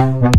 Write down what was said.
Mm-hmm.